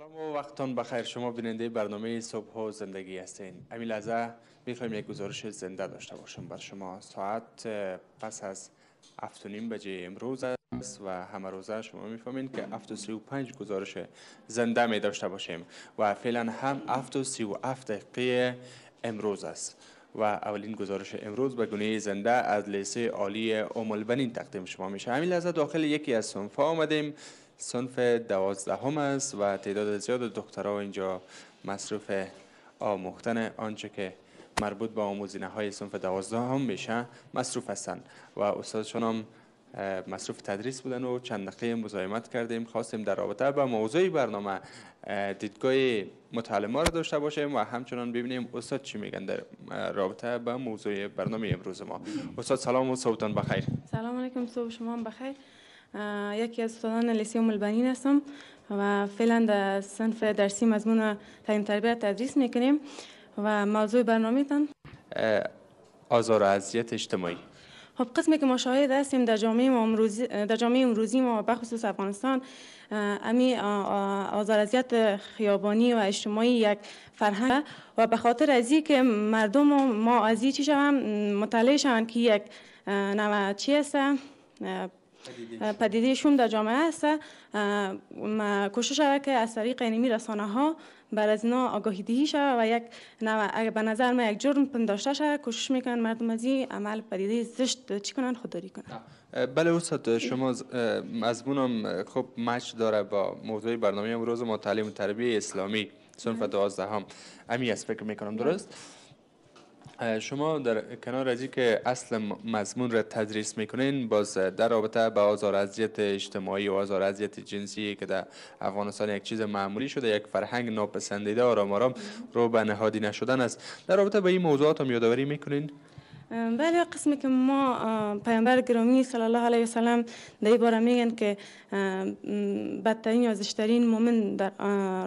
سلام و وقتتان بخیر. شما بیننده برنامه صبح و زندگی هستین. امی لحظه می‌خوایم یک گزارش زنده داشته باشم بر شما. ساعت پس از هفت بجه امروز است و همه روزه شما می‌فهمین که هفت و سی و پنج گزارش زنده می داشته باشیم و فعلا هم هفت و سی و هفت دقیقه امروز است. و اولین گزارش امروز به گونه زنده از لیسه عالی ام البنین تقدیم شما میشه. همین لحظه داخل یکی از صنف آمدیم. صنف دوازدهم است و تعداد زیاد دخترها اینجا مصروف آموختن آنچه که مربوط به آموزینه های صنف دوازدهم میشه مصروف هستند. و استادشان هم مصروف تدریس بودن و چند دقیقه مزاحمت کردیم. خواستیم در رابطه با موضوع برنامه دیدگاه متعلم را داشته باشیم و همچنان ببینیم استاد چی میگن در رابطه با موضوع برنامه امروز ما. استاد سلام و صبحتان بخیر. سلام علیکم صبح شما بخیر. یکی از استادان لیسه ام البنین هستم و فعلا در صنف درسی مضمون تعلیم تربیت تدریس می‌کنیم و موضوع برنامه تان. آزار و اذیت اجتماعی. خب قسمی که ما شاهد هستیم در جامعه امروزی در جامعه امروزی ما بخصوص افغانستان امی آزار خیابانی و اجتماعی یک فرهنگ و به خاطر از که مردم ما از چی شوم مطالعه شوند که یک نوع چی است پدیده شوم در جامعه است کوشش که از طریق اینمی رسانه ها بر از اینا آگاهی دهی شود و یک اگر به نظر ما یک جرم پنداشته شود کوشش می‌کنن مردم از این عمل پدیده زشت چی کنن خودداری کنن بله استاد شما مضمونم خوب مچ داره با موضوع برنامه امروز ما تعلیم و تربیه اسلامی صنف دوازدهم. امی است فکر می‌کنم درست؟ شما در کنار از که اصل مضمون را تدریس می‌کنین باز در رابطه با آزار اذیت اجتماعی و آزار اذیت جنسی که در افغانستان یک چیز معمولی شده یک فرهنگ ناپسندیده آرام آرام رو به نهادی نشدن است. در رابطه با این موضوعات هم یادآوری می‌کنین؟ بله قسمی که ما پیامبر گرامی صلی الله علیه وسلم در باره میگن که بدترین یا زشترین مومن در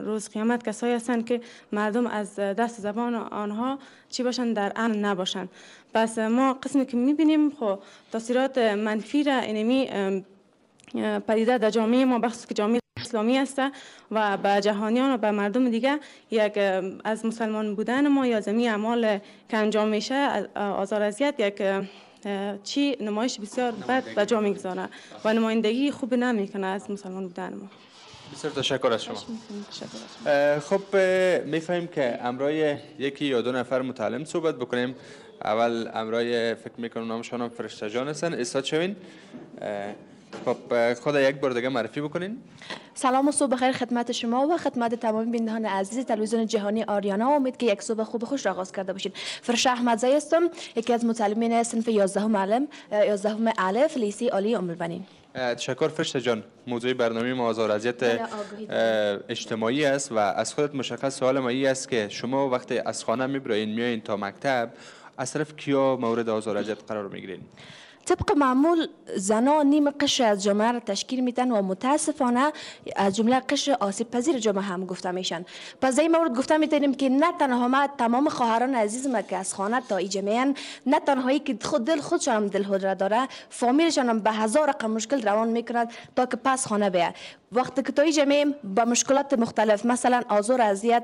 روز قیامت کسایی هستند که مردم از دست زبان آنها چی باشن؟ در امن نباشند پس ما قسمی که می‌بینیم خب تاثیرات منفی را اینمی پدیده در جامعه ما بخصوص که جامعه اسلامی است و به جهانیان و به مردم دیگه یک از مسلمان بودن ما یا زمین اعمال که انجام میشه آزار اذیت یک چی نمایش بسیار بد به جا می‌گذاره و نمایندگی خوب نمی‌کنه از مسلمان بودن ما. بسیار تشکر از شما. خب می‌فهمیم که امرای یکی یا دو نفر متعلم صحبت بکنیم. اول امرای فکر می‌کنم نامشان هم فرشته جان هستن. استاد شوین خب خدا یک بار دیگه معرفی بکنین. سلام و صبح بخیر خدمت شما و خدمت تمام بینندگان عزیز تلویزیون جهانی آریانا. امید که یک صبح خوب خوش آغاز کرده باشین. فرش احمد هستم یکی از متعلمین صنف 11 معلم 11 الف لیسی عالی ام البنین تشکر فرشته جان. موضوع برنامه ما آزار اذیت اجتماعی است و از خودت مشخص سوال ما است که شما وقتی از خانه می‌برین میایین تا مکتب از طرف کیا مورد آزار اذیت قرار می‌گیرین؟ طبق معمول زنان نیم قشر از جامعه را تشکیل میدن و متاسفانه از جمله قشر آسیب پذیر جامعه هم گفته میشن. پس این مورد گفته می‌تونیم که نه تنها ما تمام خواهران عزیز که از خانه تا ایجا نه تنهایی که خود دل خودشان هم دل را داره فامیلشان هم به هزار رقم مشکل روان می‌کند تا که پس خانه بیه وقتی که تا جمعیم با مشکلات مختلف مثلا آزار اذیت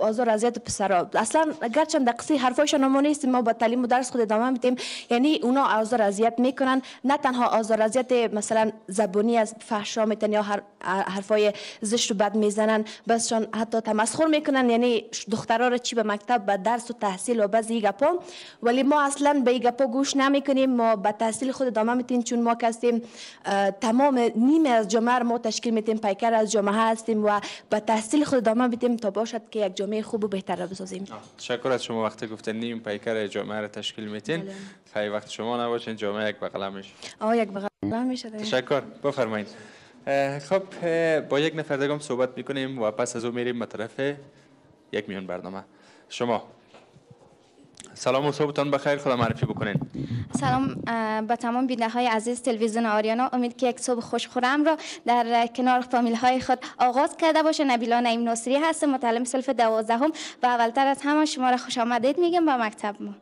آزار اذیت پسرا. اصلا گرچه در قصه حرفایشان نیست ما با تعلیم و درس خود ادامه میدیم یعنی اونا آزار اذیت می‌کنن. نه تنها آزار اذیت مثلا زبونی از فحشا میتن یا حرفای زشت و بد می‌زنن. بسشان حتی تمسخر می‌کنن. یعنی دخترها رو چی به مکتب به درس و تحصیل و بعضی گپا. ولی ما اصلا به گپا گوش نمی‌کنیم. ما به تحصیل خود ادامه میدیم. چون ما کسیم تمام نیمه از جامعه ما تشکیل میدیم. پیکر از جامعه هستیم و به تحصیل خود ادامه بدیم تا باشد که یک جامعه خوب و بهتر بسازیم. تشکر از شما. وقتی گفتن نیم پیکر جامعه را تشکیل میتین بله. خیلی وقت شما نباشین جامعه یک بغل میشه. آه یک بغل میشه تشکر. بفرمایید. خب با یک نفر دیگه صحبت می‌کنیم و پس از او میریم به طرف یک میون برنامه. شما. سلام و صبحتان بخیر. خدا معرفی بکنین. سلام به تمام بیننده های عزیز تلویزیون آریانا. امید که یک صبح خوش خورم را در کنار فامیل های خود آغاز کرده باشه. نبیلا نعیم ناصری هست متعلم صنف دوازدهم و اولتر از همه شما را خوش آمدید میگم به مکتب ما.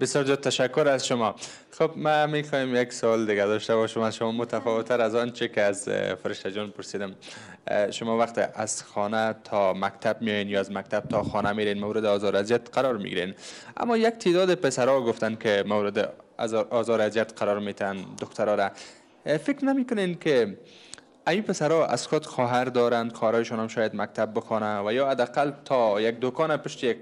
بسیار جد تشکر از شما. خب ما می‌خوایم یک سوال دیگه داشته باشم. از شما متفاوتتر از آنچه که از فرشته جان پرسیدم. شما وقت از خانه تا مکتب میایین یا از مکتب تا خانه میرین؟ مورد آزار اذیت قرار می‌گیرین. اما یک تعداد پسرها گفتن که مورد آزار اذیت قرار میتن دخترها را. فکر نمی‌کنین که این پسرها از خود خواهر دارند؟ کارایشان هم شاید مکتب بخوانه و یا حداقل تا یک دکان پشت یک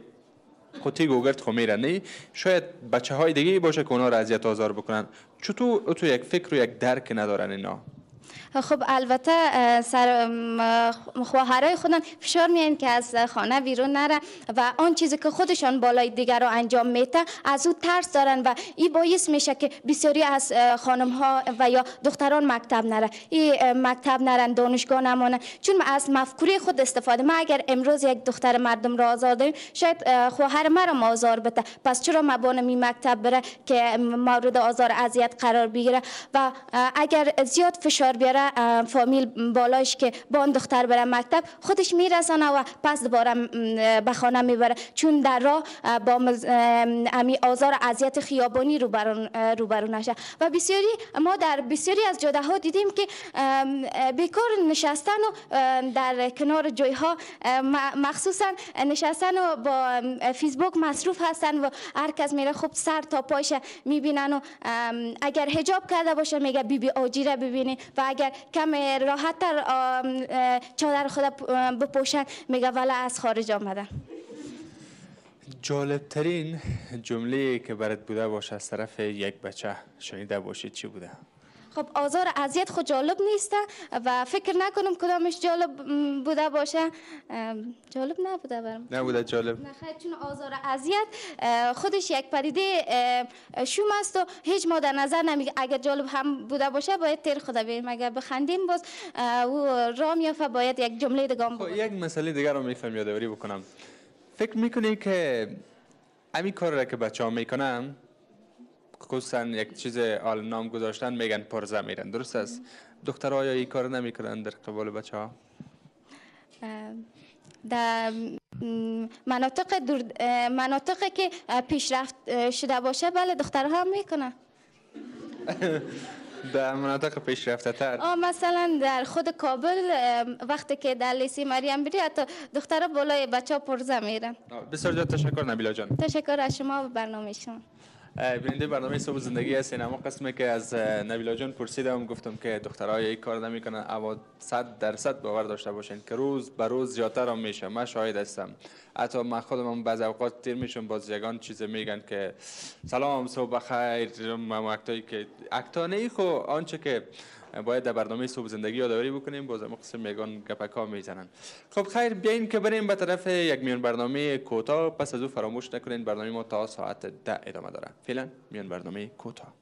قوطی گوگرد خو میره نه شاید بچه های دیگه باشه که اونا را اذیت آزار بکنن. چطور تو یک فکر و یک درک ندارن اینا؟ خب البته سر خواهرای خودن فشار میان که از خانه بیرون نره و آن چیزی که خودشان بالای دیگر رو انجام میته از او ترس دارن و این باعث میشه که بسیاری از خانم ها و یا دختران مکتب نره. این مکتب نرن دانشگاه نمانه. چون از مفکوره خود استفاده ما اگر امروز یک دختر مردم را آزار شاید خواهر مرا آزار بده. پس چرا مبانه می مکتب بره که مورد آزار اذیت قرار بگیره؟ و اگر زیاد فشار بیاره فامیل بالاش که با دختر بره مکتب خودش میرسانه و پس دوباره به خانه می‌بره. چون در راه با امی آزار اذیت خیابانی روبرو نشه. و بسیاری ما در بسیاری از جاده ها دیدیم که بیکار نشستن و در کنار جای ها مخصوصا نشستن و با فیسبوک مصروف هستن و هر کس میره خوب سر تا پاش می‌بینن و اگر حجاب کرده باشه میگه بیبی بی آجیره ببینی و اگر کم راحت چادر خود بپوشن میگه ولی از خارج آمدن جالب ترین جمله که برات بوده باشه از طرف یک بچه شنیده باشید چی بوده؟ خب آزار اذیت خود جالب نیست و فکر نکنم کدامش جالب بوده باشه. جالب نبوده برم نبوده جالب. نه چون آزار اذیت خودش یک پدیده شوم است و هیچ ما در نظر نمیگه. اگر جالب هم بوده باشه باید تیر خدا بریم اگر بخندیم باز او رام یا باید یک جمله دگام خب یک مسئله دیگر رو می‌خوام یادآوری بکنم. فکر می‌کنی که همین کار را که بچه ها می‌کنن خصوصا یک چیز آل نام گذاشتن میگن پرزه میرن درست است؟ دختر آیا این کار نمی‌کنن در قبال بچه ها در مناطق دور مناطقی که پیشرفت شده باشه بله دخترها هم می‌کنن. در مناطق پیشرفته تر مثلا در خود کابل وقتی که در لیسی مریم بری حتی دخترها بالای بچه ها پرزه میرن بسیار تشکر نبیلا جان. تشکر از شما و برنامه شما. بیننده برنامه صبح زندگی هستین اما قسمی که از نبیلا جان پرسیدم. گفتم که دخترها یک کار نمی‌کنن. اما صد درصد باور داشته باشین که روز به روز زیادتر هم میشه. من شاهد هستم. حتی من خودم بعض اوقات تیر میشم. باز یگان چیز میگن که سلام صبح بخیر. ما که اکتا نه خو آنچه که باید در برنامه صبح زندگی یادآوری بکنیم. باز هم قسم میگان گپک ها می‌زنن. خب خیر بیاین که بریم به طرف یک میان برنامه کوتاه. پس از او فراموش نکنین برنامه ما تا ساعت ده ادامه داره فعلا میان برنامه کوتاه.